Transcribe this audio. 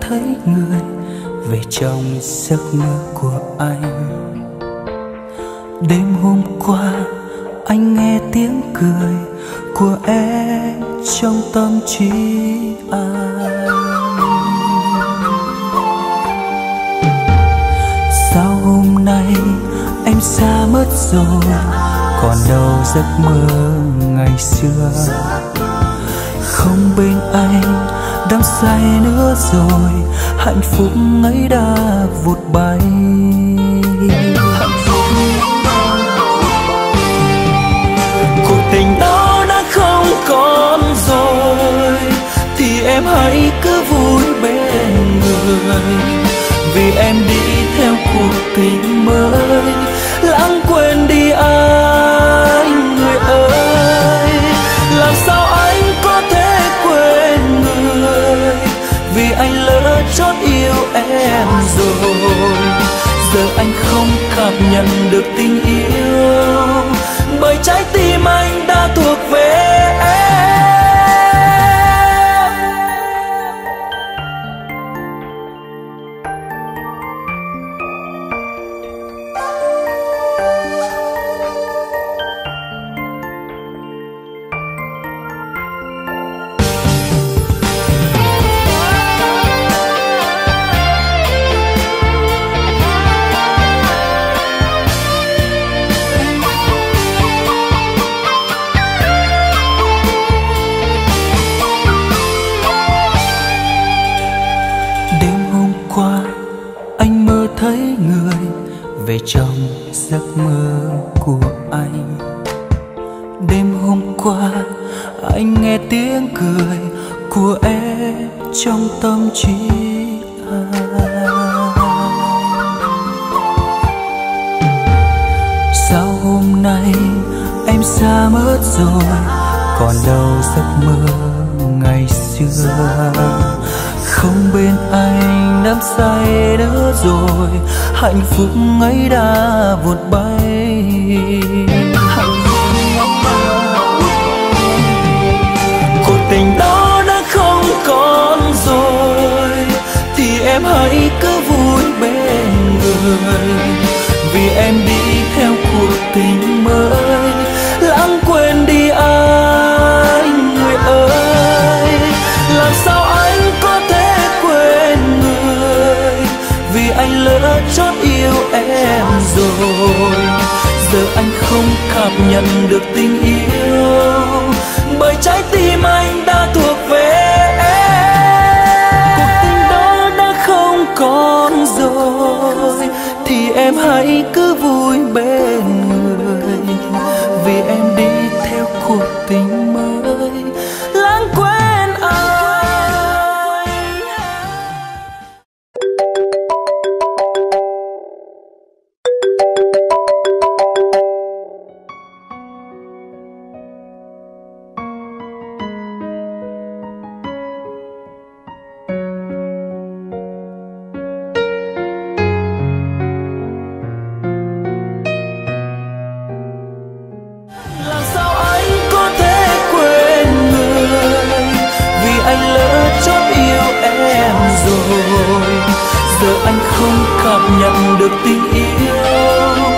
thấy người về trong giấc mơ của anh. Đêm hôm qua, anh nghe tiếng cười của em trong tâm trí anh. Sao hôm nay em xa mất rồi, còn đâu giấc mơ ngày xưa? Không bên anh đang say nữa rồi, hạnh phúc ấy đã vụt bay. Cuộc tình đó đã không còn rồi, thì em hãy cứ vui bên người. Vì em đi theo cuộc tình mới. Anh lỡ chót yêu em rồi. Giờ anh không cảm nhận được tình yêu. Bởi trái tim anh đã thuộc về về trong giấc mơ của anh. Đêm hôm qua, anh nghe tiếng cười của em trong tâm trí anh. Sao hôm nay em xa mất rồi, còn đâu giấc mơ ngày xưa? Không bên anh đắm say nữa rồi, hạnh phúc ấy đã vụt bay. Cuộc tình đó đã không còn rồi, thì em hãy cứ vui bên người. Vì em đi giờ anh không cảm nhận được tình yêu. Bởi trái tim anh đã thuộc về em. Cuộc tình đó đã không còn rồi. Thì em hãy cứ vui bên người. Vì em đi được tình yêu.